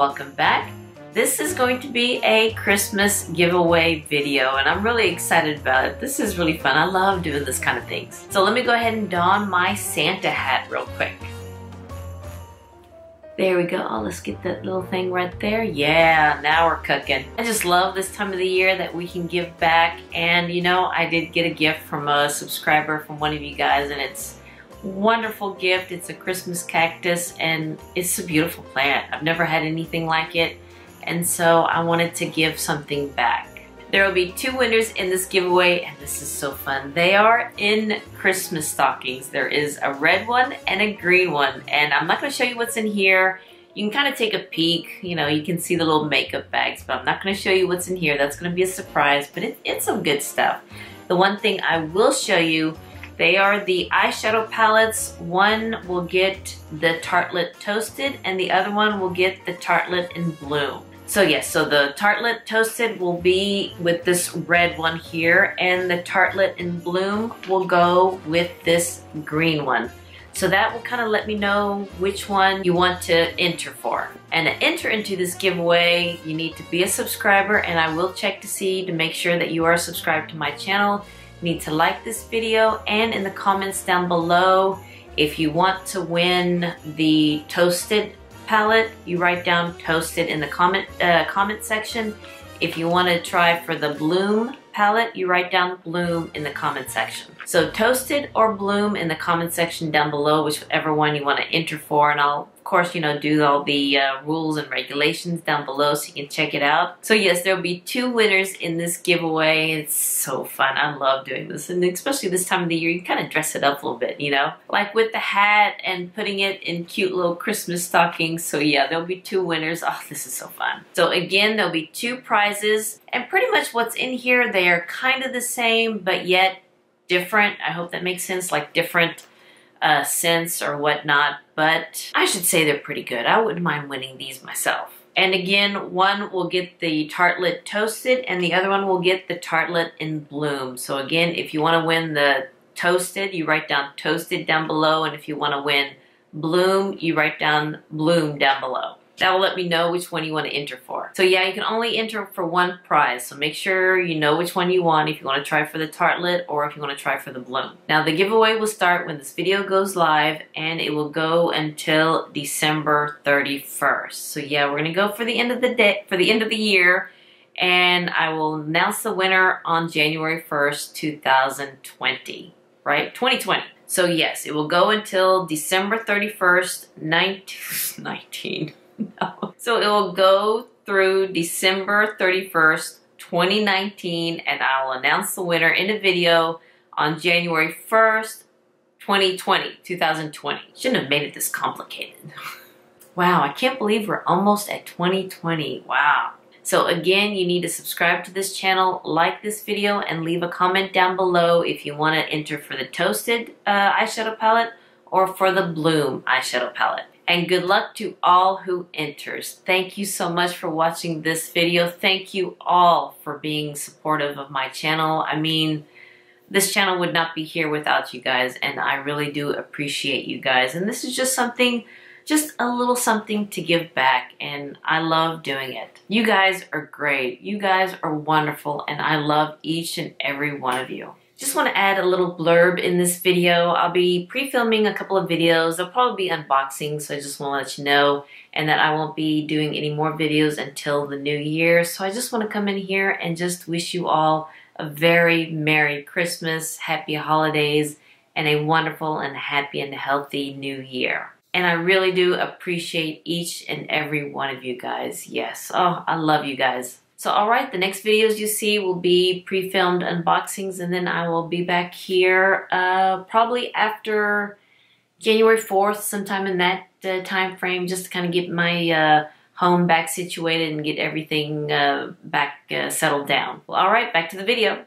Welcome back. This is going to be a Christmas giveaway video and I'm really excited about it. This is really fun. I love doing this kind of things. So let me go ahead and don my Santa hat real quick. There we go. Oh, let's get that little thing right there. Yeah, now we're cooking. I just love this time of the year that we can give back. And you know, I did get a gift from a subscriber from one of you guys and it's wonderful gift. It's a Christmas cactus and it's a beautiful plant. I've never had anything like it. And so I wanted to give something back. There will be two winners in this giveaway and this is so fun. They are in Christmas stockings. There is a red one and a green one and I'm not going to show you what's in here. You can kind of take a peek, you know, you can see the little makeup bags, but I'm not going to show you what's in here. That's going to be a surprise, but it, it's some good stuff. The one thing I will show you, they are the eyeshadow palettes. One will get the Tartelette Toasted and the other one will get the Tartelette in Bloom. So yes, so the Tartelette Toasted will be with this red one here and the Tartelette in Bloom will go with this green one. So that will kind of let me know which one you want to enter for. And to enter into this giveaway, you need to be a subscriber and I will check to see to make sure that you are subscribed to my channel. Need to like this video and in the comments down below, if you want to win the toasted palette, you write down toasted in the comment, uh, comment section. If you want to try for the Bloom palette, you write down Bloom in the comment section. So toasted or Bloom in the comment section down below, whichever one you want to enter for, and I'll course, you know, do all the uh, rules and regulations down below so you can check it out. So yes, there'll be two winners in this giveaway. It's so fun. I love doing this. And especially this time of the year, you kind of dress it up a little bit, you know? Like with the hat and putting it in cute little Christmas stockings. So yeah, there'll be two winners. Oh, this is so fun. So again, there'll be two prizes. And pretty much what's in here, they are kind of the same, but yet different. I hope that makes sense. Like different uh, scents or whatnot, but I should say they're pretty good. I wouldn't mind winning these myself. And again, one will get the tartelette toasted and the other one will get the tartelette in bloom. So again, if you want to win the toasted, you write down toasted down below. And if you want to win bloom, you write down bloom down below that will let me know which one you want to enter for. So yeah, you can only enter for one prize. So make sure you know which one you want if you want to try for the tartelette or if you want to try for the bloom. Now the giveaway will start when this video goes live and it will go until December 31st. So yeah, we're going to go for the end of the day, for the end of the year and I will announce the winner on January 1st, 2020, right? 2020. So yes, it will go until December 31st, 19, 19 no. So it will go through December 31st, 2019, and I will announce the winner in a video on January 1st, 2020, 2020. Shouldn't have made it this complicated. wow, I can't believe we're almost at 2020. Wow. So again, you need to subscribe to this channel, like this video, and leave a comment down below if you want to enter for the Toasted uh, eyeshadow palette or for the Bloom eyeshadow palette and good luck to all who enters. Thank you so much for watching this video. Thank you all for being supportive of my channel. I mean, this channel would not be here without you guys and I really do appreciate you guys. And this is just something, just a little something to give back and I love doing it. You guys are great. You guys are wonderful and I love each and every one of you. Just want to add a little blurb in this video. I'll be pre-filming a couple of videos. They'll probably be unboxing, so I just want to let you know. And that I won't be doing any more videos until the new year. So I just want to come in here and just wish you all a very Merry Christmas, Happy Holidays, and a wonderful and happy and healthy new year. And I really do appreciate each and every one of you guys. Yes. Oh, I love you guys. So alright, the next videos you see will be pre-filmed unboxings and then I will be back here uh, probably after January 4th, sometime in that uh, time frame, just to kind of get my uh, home back situated and get everything uh, back uh, settled down. Well, alright, back to the video.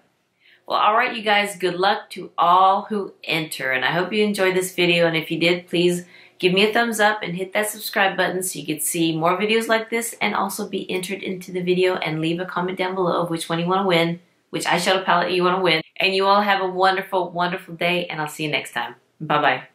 Well, alright you guys, good luck to all who enter and I hope you enjoyed this video and if you did, please Give me a thumbs up and hit that subscribe button so you can see more videos like this and also be entered into the video and leave a comment down below of which one you want to win, which eyeshadow palette you want to win. And you all have a wonderful, wonderful day and I'll see you next time. Bye-bye.